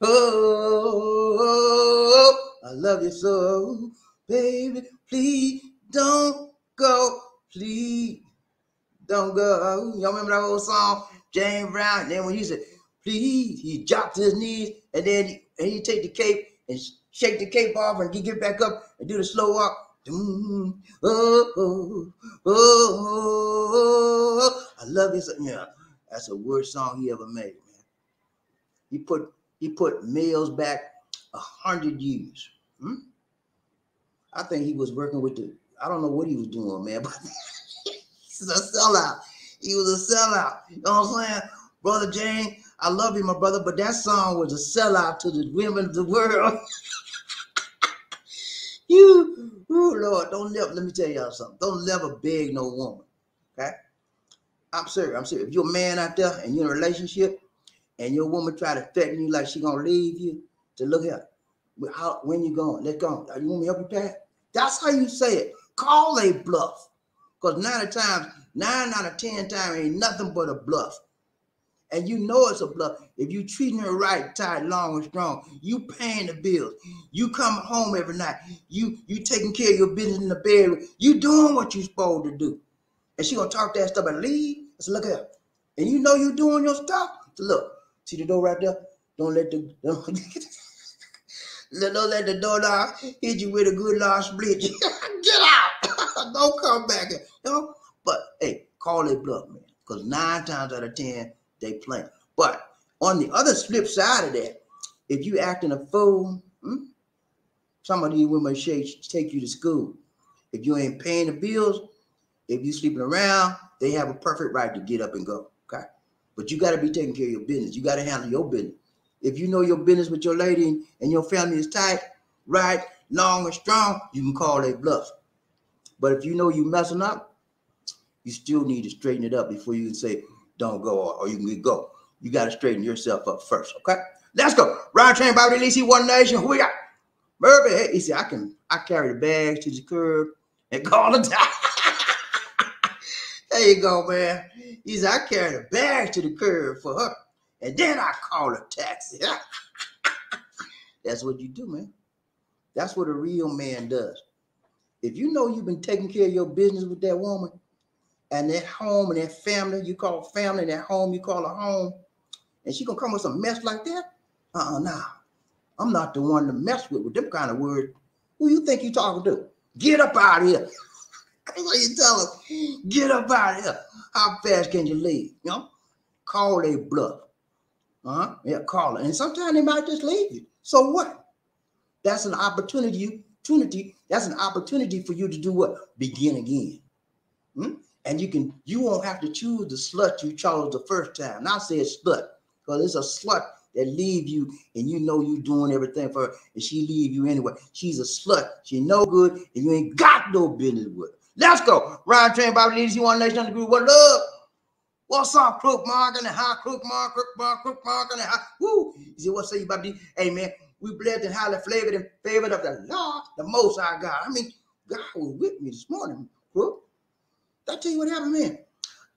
Oh oh, oh, oh, I love you so. Baby, please don't go. Please don't go. Y'all remember that old song, James Brown? And then when he said, please, he dropped his knees and then he, and he take the cape and shake the cape off and get back up and do the slow walk. Oh, oh, oh, oh, oh, I love this. Yeah, that's the worst song he ever made, man. He put he put males back a hundred years. Hmm? I think he was working with the. I don't know what he was doing, man, but he's a sellout. He was a sellout. You know what I'm saying, brother Jane? I love you, my brother, but that song was a sellout to the women of the world. you, oh Lord, don't never. Let me tell y'all something. Don't never beg no woman. Okay, I'm serious. I'm serious. If you're a man out there and you're in a relationship, and your woman try to threaten you like she gonna leave you, to look here. How, when you going? Let's go. You want me to help you pack? That's how you say it. Call a bluff. Because nine times, nine out of ten times ain't nothing but a bluff. And you know it's a bluff. If you treating her right, tight, long, and strong, you paying the bills. You coming home every night. You you taking care of your business in the bedroom. You doing what you supposed to do. And she gonna talk that stuff and leave. Said, look at her. And you know you doing your stuff. So look, see the door right there? Don't let the don't, don't let the door down hit you with a good large split. Get out. don't come back. You know? But hey, call it bluff, man. Because nine times out of ten, they play. But on the other flip side of that, if you acting a fool, hmm, some of these women take you to school. If you ain't paying the bills, if you sleeping around, they have a perfect right to get up and go. But you got to be taking care of your business. You got to handle your business. If you know your business with your lady and your family is tight, right, long and strong, you can call a bluff. But if you know you messing up, you still need to straighten it up before you can say, don't go or, you can go. You got to straighten yourself up first. Okay. Let's go. Ride train by release. He one nation. Who we got? Murphy. Hey, he said, I can I carry the bags to the curb and call it down. There you go, man. He said, I carried a bag to the curb for her. And then I call a taxi. That's what you do, man. That's what a real man does. If you know you've been taking care of your business with that woman, and that home and that family you call family, and that home you call a home, and she gonna come with some mess like that? Uh-uh, nah. I'm not the one to mess with with them kind of words. Who you think you talking to? Get up out of here. What you tell them. Get up out of here. How fast can you leave? You know? Call a bluff. Uh-huh. Yeah, call it. And sometimes they might just leave you. So what? That's an opportunity, opportunity. That's an opportunity for you to do what? Begin again. Hmm? And you can you won't have to choose the slut you chose the first time. Not say slut, because it's a slut that leave you and you know you doing everything for her, and she leave you anyway. She's a slut. She no good, and you ain't got no business with her. Let's go. Ryan Train Bobby Leaders, you want nation on the group. What up? What's up, Crook Mark and the high Crook Mark, Crook Mark, Crook Mark and the high. Woo! You see what say you, Bobby? Hey we blessed and highly flavored and favored of the Lord, the most I got. I mean, God was with me this morning, Crook. I tell you what happened, man.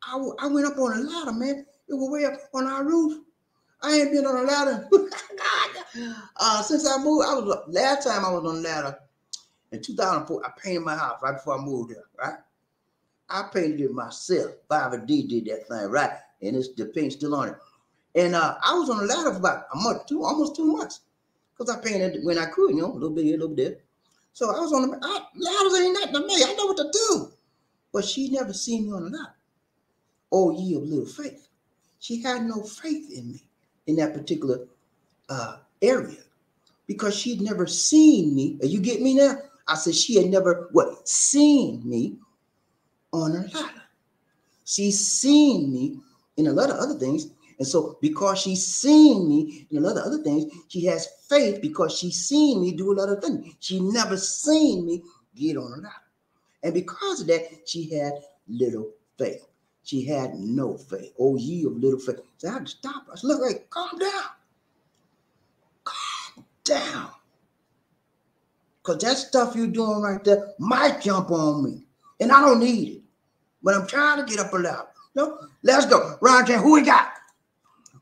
I, I went up on a ladder, man. It was way up on our roof. I ain't been on a ladder. uh, since I moved, I was last time I was on a ladder in 2004. I painted my house right before I moved here, right? I painted it myself. Five D did that thing, right? And it's the paint still on it. And uh, I was on the ladder for about a month, two, almost two months, because I painted when I could, you know, a little bit here, a little bit there. So I was on the I, ladders ain't nothing to me. I know what to do. But she never seen me on the ladder. Oh, ye of little faith. She had no faith in me in that particular uh, area because she'd never seen me. You get me now? I said she had never what seen me on a ladder. She's seen me in a lot of other things. And so, because she's seen me in a lot of other things, she has faith because she's seen me do a lot of things. She never seen me get on a ladder. And because of that, she had little faith. She had no faith. Oh, ye of little faith. So I had to stop her. I said, look, hey, calm down. Calm down. Because that stuff you're doing right there might jump on me. And I don't need it. But I'm trying to get up a ladder. No, let's go. Ron Train, who we got?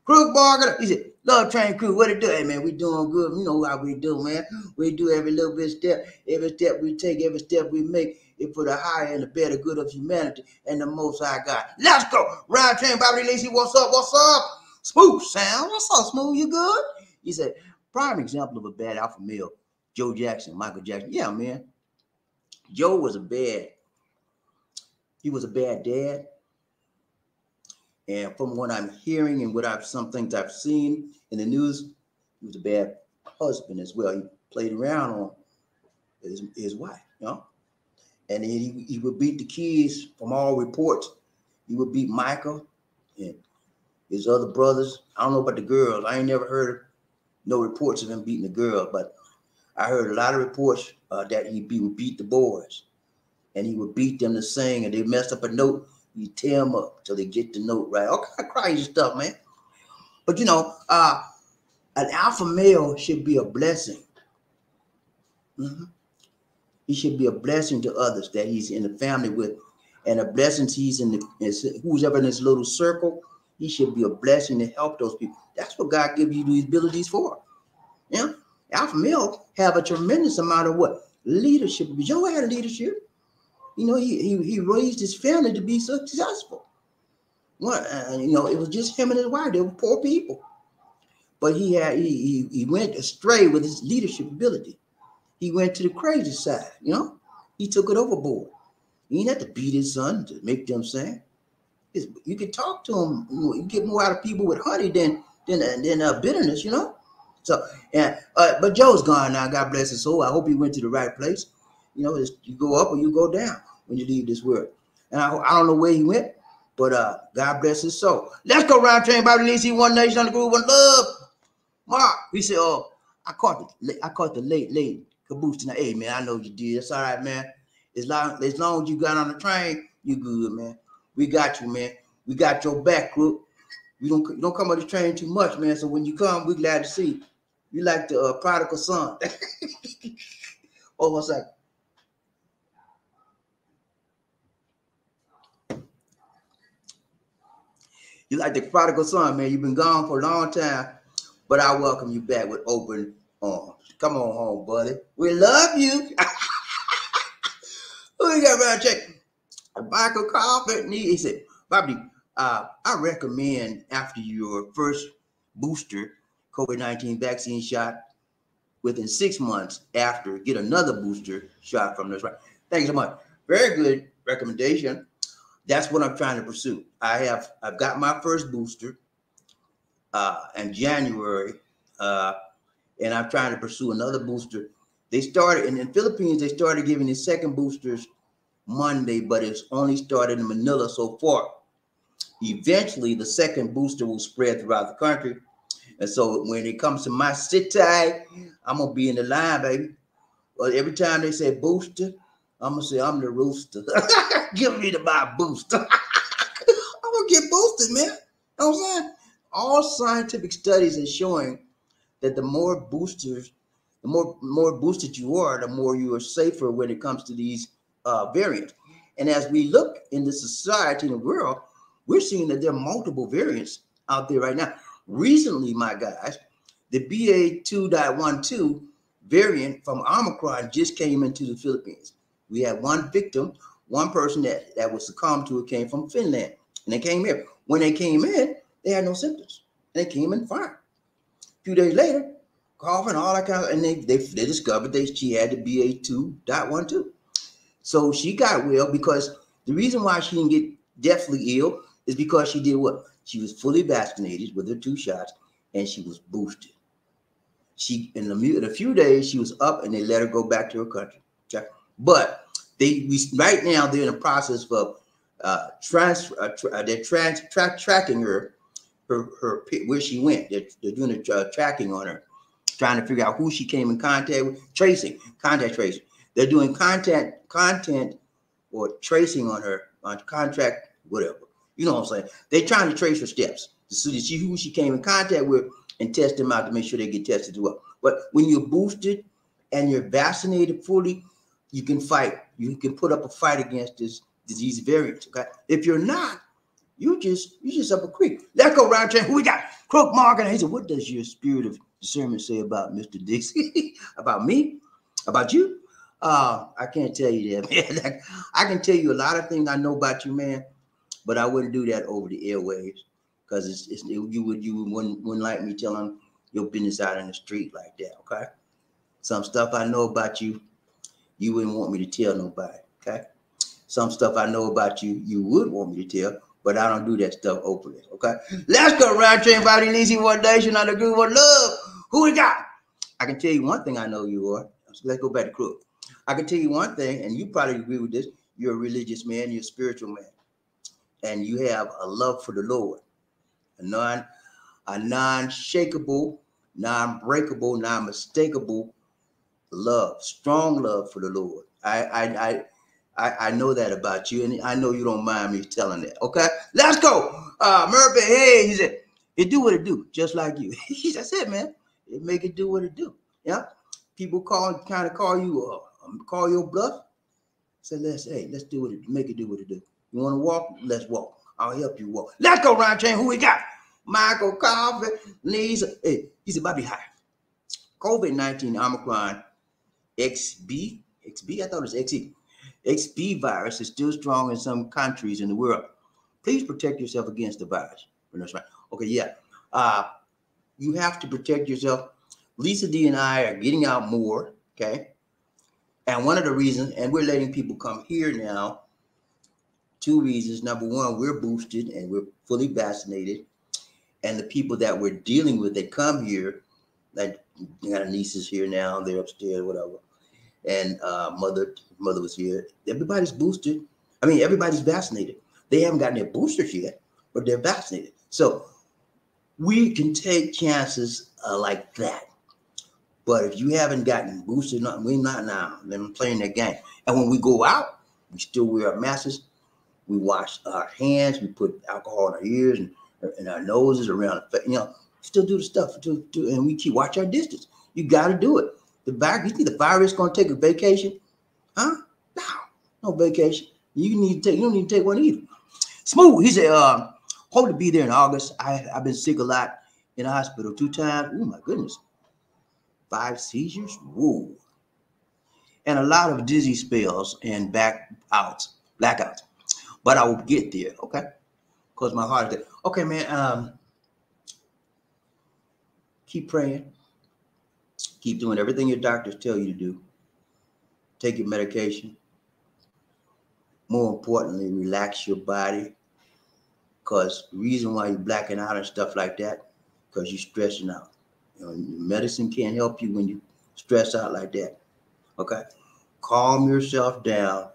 Crew Barger. He said, Love Train Crew, what it do? Hey, man, we doing good. You know how we do, man. We do every little bit step. Every step we take, every step we make it for the higher and the better good of humanity and the most high God. Let's go. Ron Train, Bobby Lacey, what's up? What's up? Smooth sound. What's up, Smooth? You good? He said, prime example of a bad alpha male, Joe Jackson, Michael Jackson. Yeah, man. Joe was a bad, he was a bad dad. And from what I'm hearing and what I've some things I've seen in the news, he was a bad husband as well. He played around on his, his wife, you know. And he, he would beat the kids from all reports. He would beat Michael and his other brothers. I don't know about the girls. I ain't never heard no reports of him beating the girl, but I heard a lot of reports uh, that he be, would beat the boys, and he would beat them to sing, and they messed up a note. You tear them up till they get the note right. All kind of crazy stuff, man. But you know, uh, an alpha male should be a blessing. Mm-hmm. He should be a blessing to others that he's in the family with, and a blessing to he's in the who's ever in his little circle. He should be a blessing to help those people. That's what God gives you these abilities for. Yeah, alpha male have a tremendous amount of what leadership. Joe had leadership. You know, he, he, he raised his family to be successful. What uh, you know, it was just him and his wife. They were poor people, but he had he, he, he went astray with his leadership ability. He went to the crazy side. You know, he took it overboard. He didn't have to beat his son to make them sing. you can talk to him. You, get more out of people with honey than than than uh, bitterness. You know. So yeah, uh, but Joe's gone now. God bless his soul. I hope he went to the right place. You know, you go up or you go down when you leave this world. And I, I don't know where he went, but uh, God bless his soul. Let's go round train Bobby Lee, see one nation on the groove, one love. Mark, he said, oh, I caught the I caught the late, late caboose tonight. Hey man, I know you did. That's all right, man. As long as long as you got on the train, you good, man. We got you, man. We got your back, group. We don't you don't come on the train too much, man. So when you come, we glad to see you. You like the uh, prodigal son. oh, what's that? You like the prodigal son, man. You've been gone for a long time, but I welcome you back with open arms. Come on home, buddy. We love you. Who you got around check? Michael Crawford. He said, Bobby, uh, I recommend after your first booster COVID-19 vaccine shot, within six months after, get another booster shot from this. Right. Thank you so much. Very good recommendation that's what I'm trying to pursue. I have I've got my first booster uh, in January, uh, and I'm trying to pursue another booster. They started in the Philippines. They started giving the second boosters Monday, but it's only started in Manila so far. Eventually, the second booster will spread throughout the country, and so when it comes to my city, I'm gonna be in the line, baby. Well, every time they say booster, I'm gonna say I'm the rooster. Give me the my booster. I'm gonna get boosted, man. You know I'm saying? All scientific studies are showing that the more boosters, the more more boosted you are, the more you are safer when it comes to these uh, variants. And as we look in the society and the world, we're seeing that there are multiple variants out there right now. Recently, my guys, the BA 2.12 variant from Omicron just came into the Philippines. We had one victim, one person that, that was succumbed to it came from Finland. And they came here. When they came in, they had no symptoms. And they came in fine. A few days later, coughing, all that kind of, and they, they, they discovered that she had the BA2.12. So she got well because the reason why she didn't get deathly ill is because she did what? She was fully vaccinated with her two shots and she was boosted. She in a, in a few days she was up and they let her go back to her country. Okay, but they we right now they're in the process of uh, trans uh, tra- uh, they're trans track tracking her her her where she went. They're, they're doing a uh, tracking on her, trying to figure out who she came in contact with, tracing, contact tracing. They're doing content content or tracing on her on contract whatever. You know what I'm saying? They're trying to trace her steps to see who she came in contact with and test them out to make sure they get tested as well. But when you're boosted and you're vaccinated fully, you can fight. You can put up a fight against this disease variant. Okay. If you're not, you just you just up a creek. Let's go round train. Who we got? Crook Mark and he said, What does your spirit of discernment say about Mr. Dixie? about me? About you? Uh, I can't tell you that, man. I can tell you a lot of things I know about you, man, but I wouldn't do that over the airwaves because it's, it's you would you wouldn't, wouldn't like me telling your business out in the street like that. Okay. Some stuff I know about you, you wouldn't want me to tell nobody. Okay. Some stuff I know about you, you would want me to tell, but I don't do that stuff openly. Okay. Let's go round train body Lizzie one nation on the group of love. Who we got? I can tell you one thing I know you are. Let's go back to Crook. I can tell you one thing, and you probably agree with this. You're a religious man, you're a spiritual man, and you have a love for the Lord, a non, a non-shakable, non-breakable, non-mistakable love, strong love for the Lord. I, I, I, I, I know that about you, and I know you don't mind me telling that. Okay, let's go. Uh, Murphy, hey, he said, it do what it do, just like you. That's it, man. It make it do what it do. Yeah. People call, kind of call you, uh, um, call your bluff. Say, let's, hey, let's do what it. Make it do what it do. You want to walk? Let's walk. I'll help you walk. Let's go, Ron chain. Who we got? Michael Coffee needs. Hey, about to be high. COVID 19 Omicron XB, XB, I thought it was XE. XB virus is still strong in some countries in the world. Please protect yourself against the virus. Okay, yeah. Uh, you have to protect yourself. Lisa D and I are getting out more. Okay. And one of the reasons, and we're letting people come here now. Two reasons. Number one, we're boosted and we're fully vaccinated. And the people that we're dealing with that come here, like you got nieces here now, they're upstairs, whatever. And uh, mother, mother was here. Everybody's boosted. I mean, everybody's vaccinated. They haven't gotten their boosters yet, but they're vaccinated. So we can take chances uh, like that. But if you haven't gotten boosted, we're not now. Them playing that game. And when we go out, we still wear our masks. We wash our hands. We put alcohol in our ears and, and our noses around. You know, still do the stuff. And we keep watch our distance. You got to do it. The virus. You think the virus going to take a vacation? Huh? No, no vacation. You need to take. You don't need to take one either. Smooth. He said, uh, "Hope to be there in August. I I've been sick a lot in the hospital two times. Oh my goodness, five seizures. Whoa, and a lot of dizzy spells and back outs, blackouts. But I will get there. Okay, because my heart is there. Okay, man. Um, keep praying. Keep doing everything your doctors tell you to do. Take your medication. More importantly, relax your body. Because the reason why you're blacking out and stuff like that, because you're stressing out. You know, medicine can't help you when you stress out like that. Okay. Calm yourself down.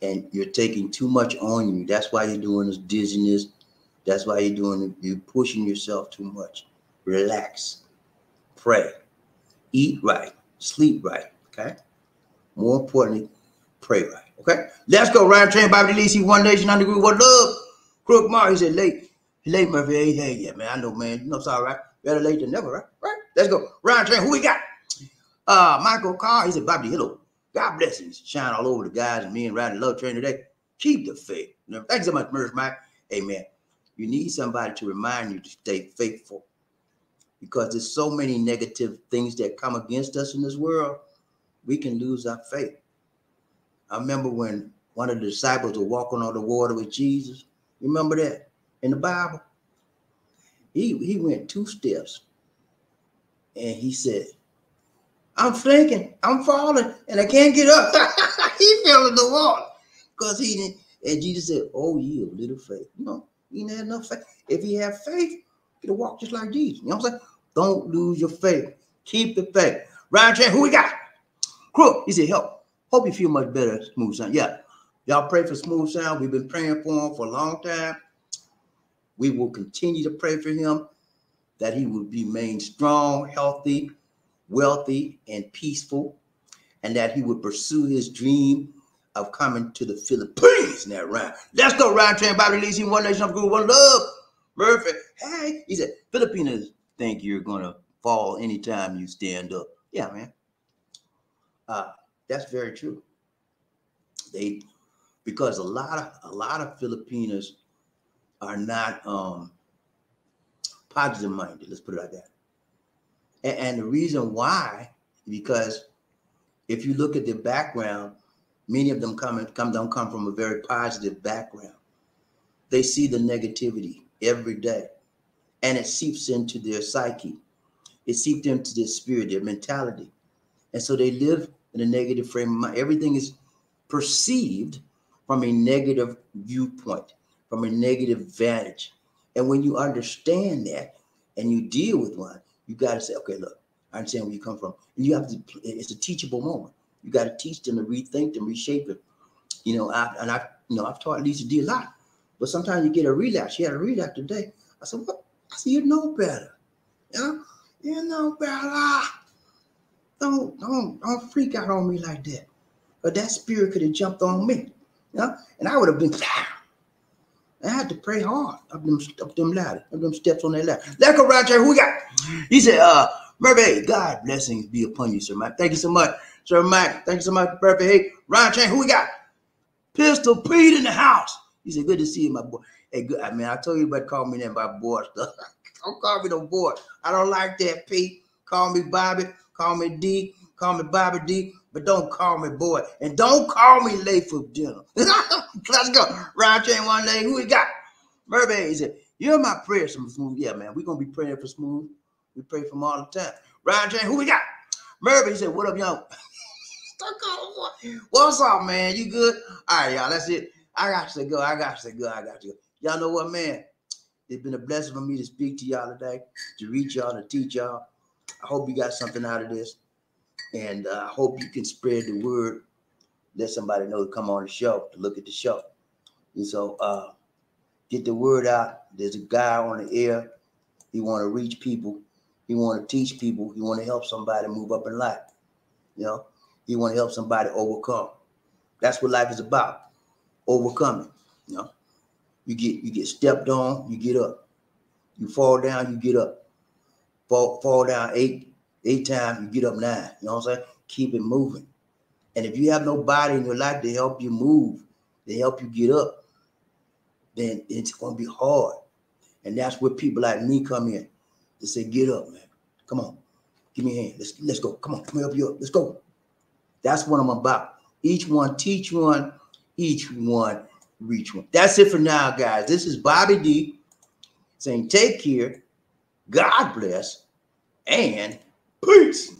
And you're taking too much on you. That's why you're doing this dizziness. That's why you're doing you're pushing yourself too much. Relax. Pray eat right, sleep right. Okay. More importantly, pray right. Okay. Let's go. Ryan Train, Bobby Lisi, One Nation Under Group. What love? Crook Mark, he said late. Late Murphy. Hey, hey, yeah, man. I know, man. You know it's all right. Better late than never, right? Right. Let's go. Ryan Train, who we got? Uh, Michael Carr, he said, Bobby, hello. God blessings. Shine all over the guys and me and riding love train today. Keep the faith. Thanks so much, Murph Mike. Amen. You need somebody to remind you to stay faithful because there's so many negative things that come against us in this world, we can lose our faith. I remember when one of the disciples were walking on the water with Jesus. Remember that in the Bible? He he went two steps and he said, I'm thinking, I'm falling, and I can't get up. he fell in the water because he didn't. And Jesus said, Oh, you little faith. You know, he didn't have enough faith. If you have faith, He'd walk just like Jesus. You know what I'm saying? Don't lose your faith. Keep the faith. Ryan Chan, who we got? Crook. He said, help. Hope you feel much better, Smooth Sound. Yeah, y'all pray for Smooth Sound. We've been praying for him for a long time. We will continue to pray for him that he will remain strong, healthy, wealthy, and peaceful, and that he would pursue his dream of coming to the Philippines in that round. Let's go, round train by releasing one nation of group, one love. Murphy, hey, he said, Filipinos think you're gonna fall anytime you stand up. Yeah, man. Uh, that's very true. They because a lot of a lot of Filipinos are not um positive minded. Let's put it like that. And, and the reason why, because if you look at their background, many of them come come don't come from a very positive background. They see the negativity every day, and it seeps into their psyche. It seeps into their spirit, their mentality, and so they live in a negative frame of mind. Everything is perceived from a negative viewpoint, from a negative vantage. And when you understand that and you deal with one, you got to say, okay, look, I understand where you come from. And you have to, it's a teachable moment. You got to teach them to rethink them, reshape it. You know, I, and I, you know, I've taught Lisa D a lot, but sometimes you get a relapse. She had a relapse today. I said, what? I said, you know better. You know, you know better. Don't, don't, don't freak out on me like that. But that spirit could have jumped on me. Know, and I would have been, I had to pray hard up them up them ladders, up them steps on that ladder. Let's go there. Who we got? He said, uh, Murphy, God blessings be upon you, sir Mike. Thank you so much, sir Mike. Thank you so much, Murphy. Hey, Ryan Chain, who we got? Pistol Pete in the house. He said, good to see you, my boy. Hey, good. I mean, I told you about calling me that by boy stuff. don't call me no boy. I don't like that, Pete. Call me Bobby. Call me D. Call me Bobby D but don't call me boy. And don't call me late for dinner. Let's go. Ryan Chain one day. Who we got? He said, You're my prayer, some smooth. Yeah, man. We're gonna be praying for smooth. We pray for him all the time. Ryan Chain, who we got? He said, What up, young? What's up, man? You good? All right, y'all. That's it. I got to go. I got to go. I got to go. Y'all know what, man? It's been a blessing for me to speak to y'all today, to reach y'all, to teach y'all. I hope you got something out of this. And uh, I hope you can spread the word. Let somebody know to come on the show to look at the show. And so uh, get the word out. There's a guy on the air. He want to reach people. He want to teach people. He want to help somebody move up in life. You know, he want to help somebody overcome. That's what life is about. Overcoming. You know, you get you get stepped on, you get up. You fall down, you get up. Fall fall down eight eight times, you get up nine. You know what I'm saying? Keep it moving. And if you have nobody in your life to help you move, to help you get up, then it's gonna be hard. And that's where people like me come in to say, get up, man. Come on. Give me a hand. Let's let's go. Come on, come help you up. Let's go. That's what I'm about. Each one teach one, each one reach one. That's it for now, guys. This is Bobby D saying take care, God bless, and Peace.